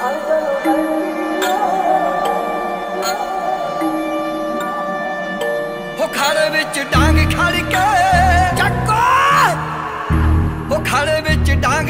ਉਹ ਖੜੇ ਵਿੱਚ ਡਾਂਗ ਖੜ ਕੇ। ਚੱਕੋ! ਉਹ ਖੜੇ ਵਿੱਚ ਡਾਂਗ